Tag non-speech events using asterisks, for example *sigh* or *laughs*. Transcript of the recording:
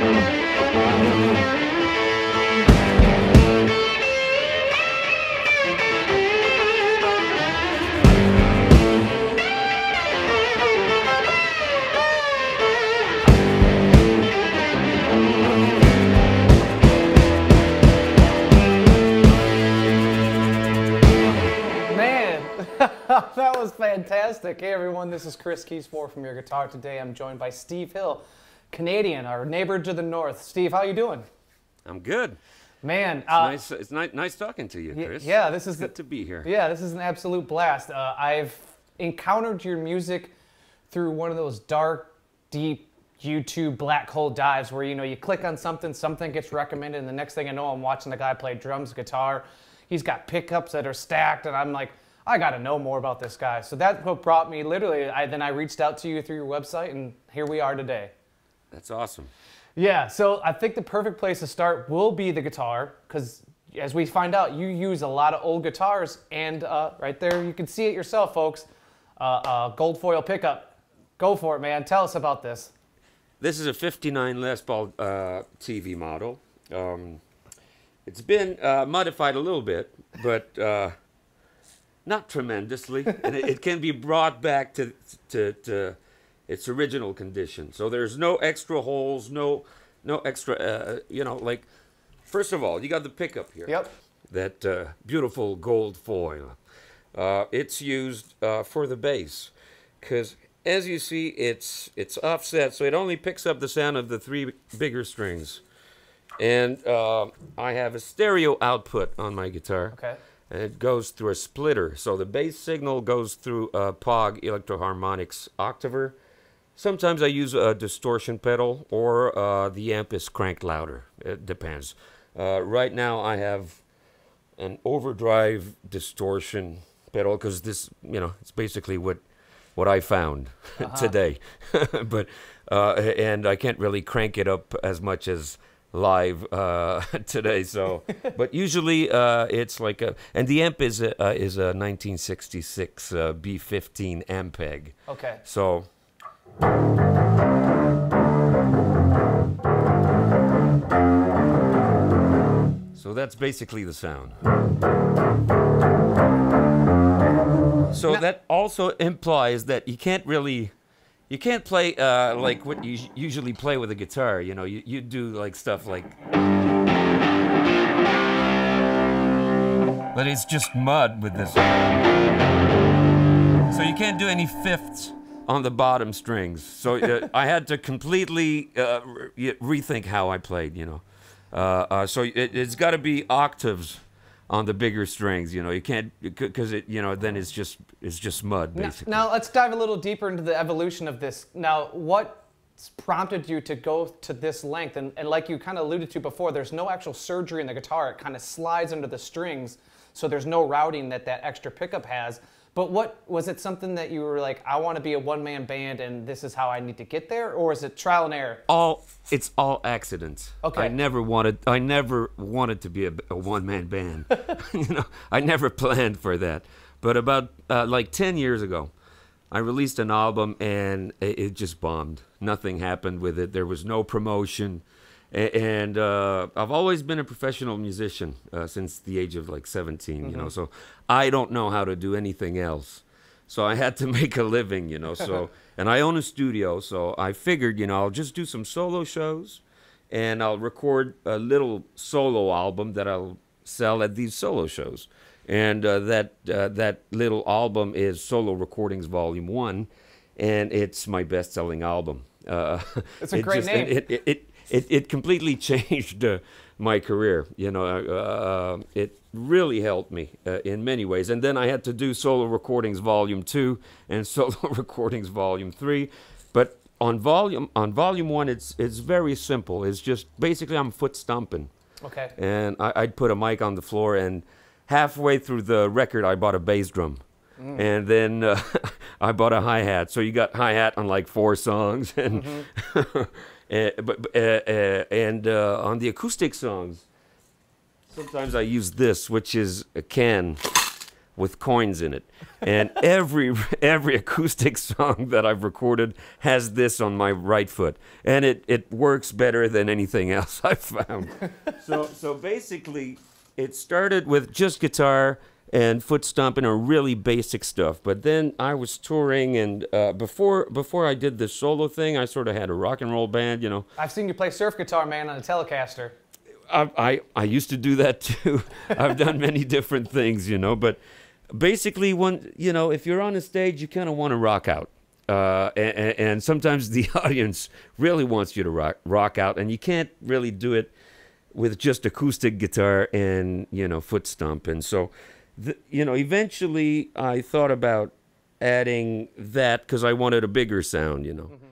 *laughs* that was fantastic. Hey everyone, this is Chris Kies from Premier Guitar Today. I'm joined by Steve Hill, Canadian, our neighbor to the north. Steve, how you doing? I'm good. Man, It's, uh, nice, it's ni- nice talking to you, Chris. yeah, this is good the- to be here. yeah, this is an absolute blast. Uh, I've encountered your music through one of those dark, deep YouTube black hole dives where you know you click on something, something gets recommended, and the next thing I know, I'm watching the guy play drums, guitar. He's got pickups that are stacked, and I'm like, I got to know more about this guy. So that's what brought me. Literally, I, then I reached out to you through your website, and here we are today. That's awesome. Yeah, so I think the perfect place to start will be the guitar, because as we find out, you use a lot of old guitars, and uh, right there, you can see it yourself, folks. Uh, uh, gold foil pickup. Go for it, man. Tell us about this. This is a 59 Les Paul uh, TV model. Um, it's been uh, modified a little bit, but uh, not tremendously. and it, it can be brought back to, to, to its original condition. So there's no extra holes, no, no extra, uh, you know, like, first of all, you got the pickup here. Yep. that uh, beautiful gold foil. Uh, it's used uh, for the bass because, as you see, it's it's offset, so it only picks up the sound of the three bigger strings. And uh, I have a stereo output on my guitar. Okay. And it goes through a splitter, so the bass signal goes through a POG Electro-Harmonix Octaver. Sometimes I use a distortion pedal, or uh, the amp is cranked louder. It depends. Uh, right now, I have an overdrive distortion pedal because this, you know, it's basically what what I found *laughs* today. *laughs* but uh, and I can't really crank it up as much as live uh, *laughs* today. So, but usually uh, it's like a and the amp is a uh, is a 1966 uh, B15 Ampeg. Okay. So. So that's basically the sound. So that also implies that you can't really, you can't play uh, like what you usually play with a guitar. You know, you, you do like stuff like. But it's just mud with this. So you can't do any fifths on the bottom strings. So uh, *laughs* I had to completely uh, re- rethink how I played, you know. Uh, uh, so it, it's got to be octaves on the bigger strings, you know. You can't because it, you know, then it's just it's just mud Now, basically. now let's dive a little deeper into the evolution of this. Now, what prompted you to go to this length? And, and like you kind of alluded to before, there's no actual surgery in the guitar. It kind of slides under the strings, so there's no routing that that extra pickup has. But what was it something that you were like, I want to be a one-man band, and this is how I need to get there, or is it trial and error? all it's all accidents. Okay. I never wanted I never wanted to be a, a one man band. *laughs* you know, I never planned for that. But about uh, like 10 years ago, I released an album and it, it just bombed. Nothing happened with it. There was no promotion. And uh, I've always been a professional musician uh, since the age of like 17, you know. So I don't know how to do anything else. So I had to *laughs* make a living, you know. So *laughs* and I own a studio, so I figured, you know, I'll just do some solo shows, and I'll record a little solo album that I'll sell at these solo shows. And uh, that uh, that little album is Solo Recordings Volume One, and it's my best-selling album. Uh, *laughs* It's a great name. It, it, it, it, it completely *laughs* changed uh, my career. You know, uh, it really helped me uh, in many ways. And then I had to do solo recordings volume two and *laughs* solo recordings volume three. But on volume on volume one, it's it's very simple. It's just basically I'm foot stomping, Okay. and I, I'd put a mic on the floor, and halfway through the record, I bought a bass drum. And then uh, *laughs* I bought a hi hat. So you got hi hat on like four songs, and Uh, but but, uh, uh, and uh, on the acoustic songs, sometimes I use this, which is a can with coins in it. And every *laughs* every acoustic song that I've recorded has this on my right foot, and it, it works better than anything *laughs* else I've found. so so basically, it started with just guitar and foot stomping or really basic stuff. But then I was touring, and uh, before before I did the solo thing, I sort of had a rock and roll band, you know. I've seen you play surf guitar, man, on a Telecaster. I I, I used to do that *laughs* too. I've done many different things, you know. But basically, when you know, if you're on a stage, you kind of want to rock out. Uh, and, and, sometimes the *laughs* audience really wants you to rock, rock out, and you can't really do it with just acoustic guitar and you know foot stomp. And so, the, you know, eventually I thought about adding that because I wanted a bigger sound, you know. Mm-hmm.